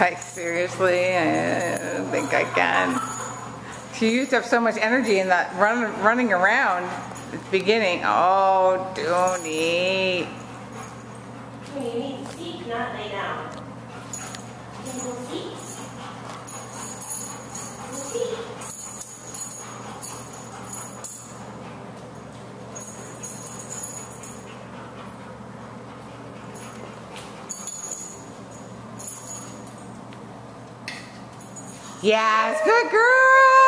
Like, seriously? I don't think I can. She used up so much energy in that run, running around at the beginning. Oh, don't eat. You need to seek, not lay down. You will seek. Yes, good girl.